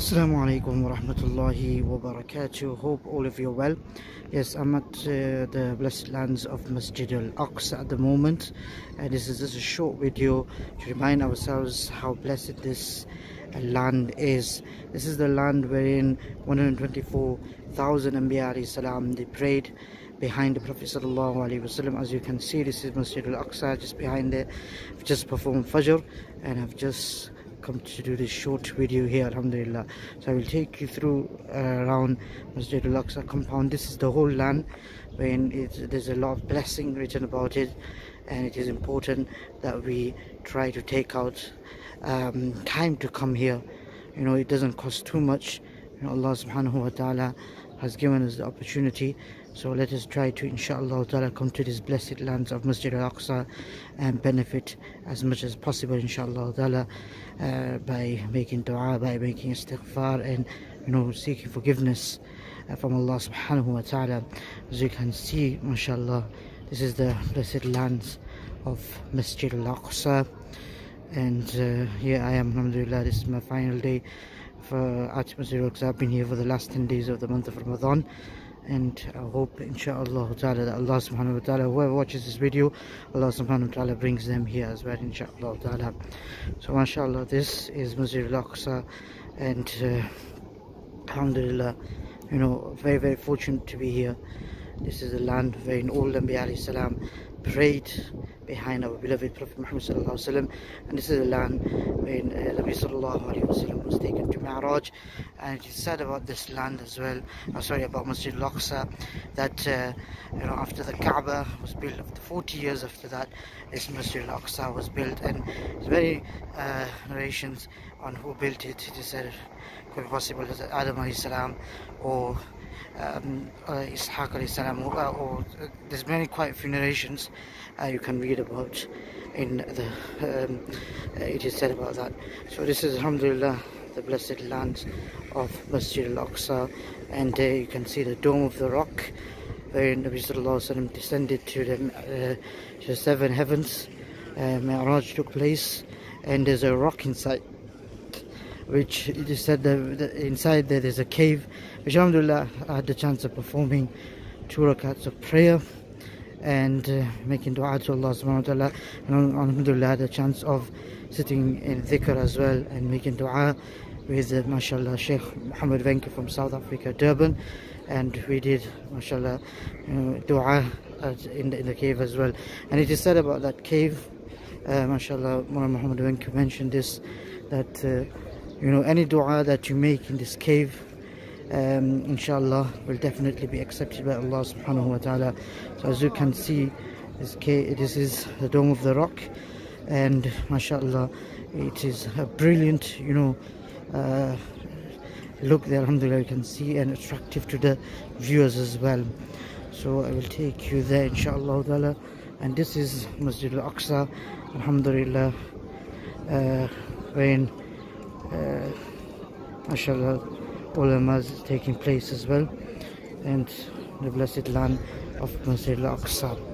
Assalamu alaikum wa rahmatullahi wa barakatuh. Hope all of you are well. Yes, I'm at uh, the blessed lands of Masjid al Aqsa at the moment. and this is just a short video to remind ourselves how blessed this uh, land is. This is the land wherein 124,000 Anbiya salam they prayed behind the Prophet wasallam. As you can see, this is Masjid al Aqsa just behind it. I've just performed Fajr and I've just come to do this short video here alhamdulillah. So i will take you through uh, around masjid al-aqsa compound. This is the whole land when there's a lot of blessing written about it and it is important that we try to take out um, time to come here. You know it doesn't cost too much. You know allah subhanahu wa ta'ala has given us the opportunity so let us try to inshallah come to these blessed lands of Masjid al-Aqsa and benefit as much as possible inshallah uh, by making dua, by making istighfar and you know seeking forgiveness uh, from Allah subhanahu wa ta'ala. As you can see mashallah this is the blessed lands of Masjid al-Aqsa. And uh, here I am alhamdulillah this is my final day for at Masjid al-Aqsa. I've been here for the last 10 days of the month of Ramadan and I hope inshallah ta'ala that Allah subhanahu wa ta'ala whoever watches this video Allah subhanahu wa ta'ala brings them here as well inshallah ta'ala. So mashallah this is Masjid al-Aqsa. And uh, alhamdulillah you know very very fortunate to be here. This is the land where in all Anbiya salam prayed behind our beloved Prophet Muhammad and this is the land when uh, Nabi sallallahu was taken to Mi'raj. And it is said about this land as well. Oh, sorry about Masjid al-Aqsa that uh, you know after the Kaaba was built after 40 years after that this Masjid al-Aqsa was built. And there's many uh, narrations on who built it. It is said could be possible as Adam salam or um, uh, Ishaq salam or, uh, uh, there's many quite a few narrations uh, you can read about in the um, uh, it is said about that. So this is alhamdulillah the blessed lands of Masjid al-Aqsa and there you can see the dome of the rock where Nabi Sallallahu descended to the, to the seven heavens uh, Mi'raj took place and there's a rock inside which it is said that, inside there there's a cave alhamdulillah I had the chance of performing two rakats of prayer and uh, making dua to Allah subhanahu wa ta'ala. And had the chance of sitting in dhikr as well and making dua with uh, mashallah Sheikh Muhammad Venka from South Africa Durban. And we did mashallah you know, dua in the, in the cave as well. And it is said about that cave uh, mashallah Muhammad Venka mentioned this that uh, you know any dua that you make in this cave um, inshallah will definitely be accepted by Allah subhanahu wa ta'ala. So as you can see this, is the dome of the rock. And mashallah it is a brilliant you know uh, look there alhamdulillah you can see and attractive to the viewers as well. So I will take you there inshallah and this is Masjid al-Aqsa alhamdulillah. Uh, when uh, mashallah ulama is taking place as well. And the blessed land of Masjid al-Aqsa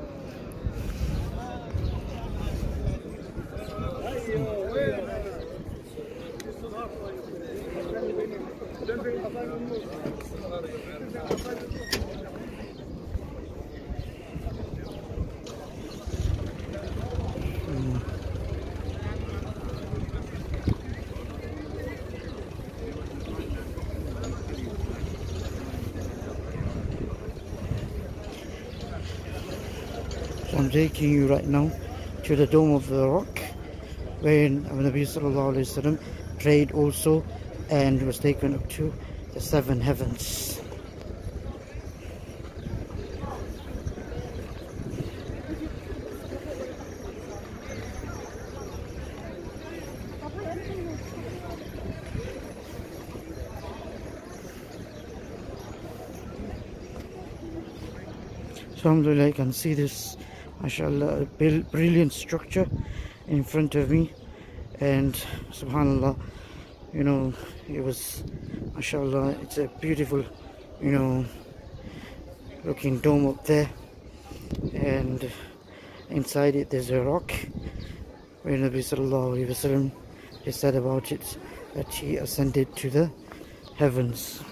I'm taking you right now to the Dome of the Rock where Nabi Sallallahu Alaihi Wasallam prayed also and was taken up to the seven heavens. Alhamdulillah you can see this mashallah brilliant structure in front of me. And subhanallah you know it was mashallah it's a beautiful you know looking dome up there. And inside it there's a rock where Nabi sallallahu alaihi wasallam he said about it that he ascended to the heavens